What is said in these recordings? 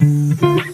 Música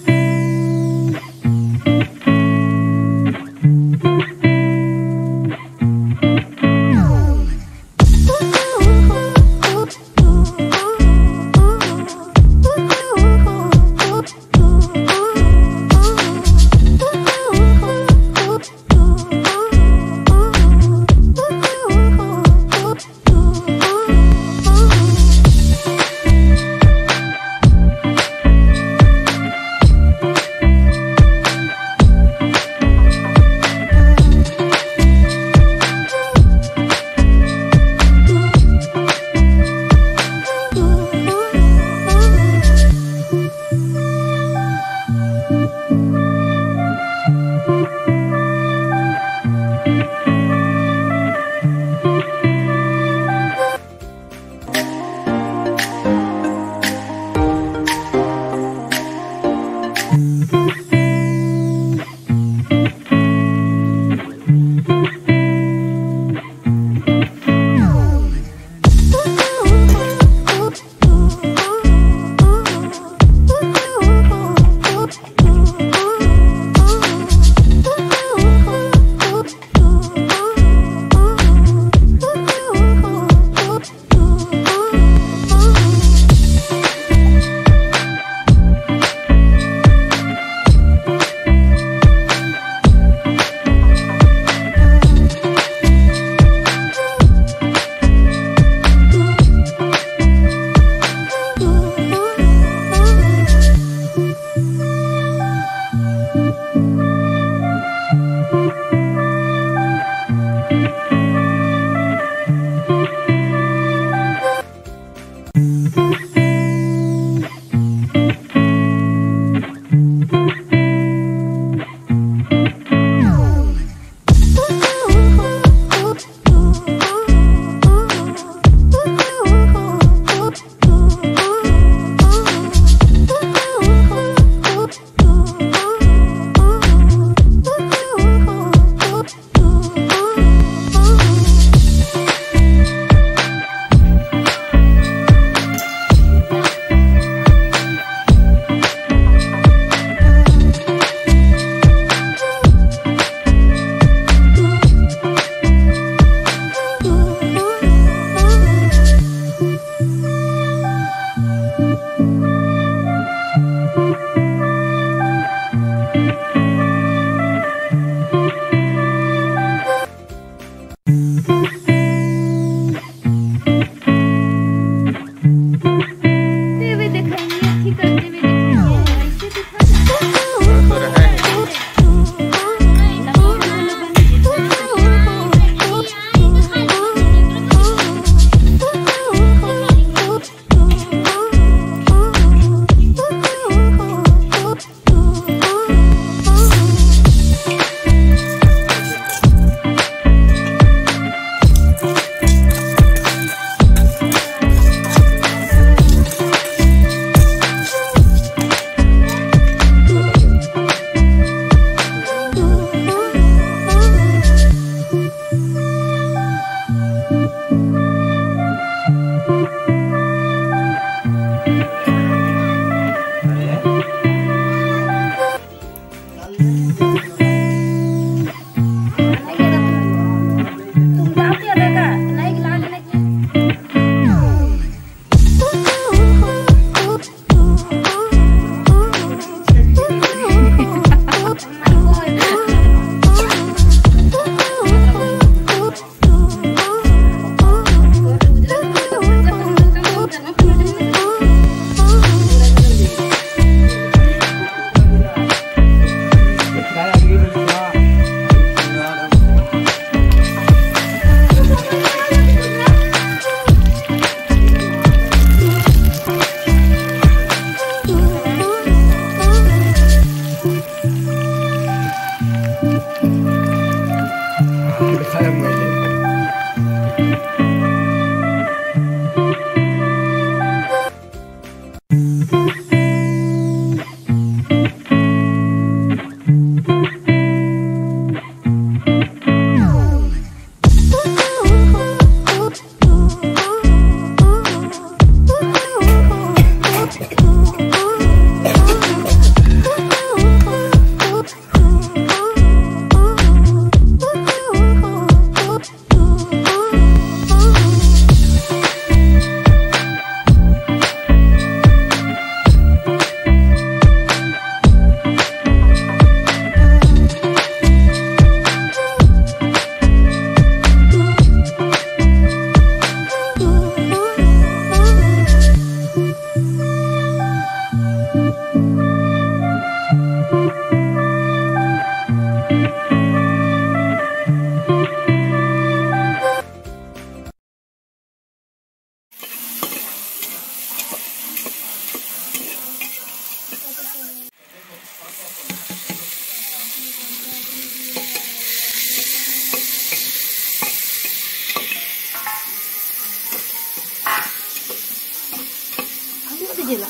自，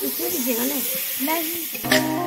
你自己行了嘞，来。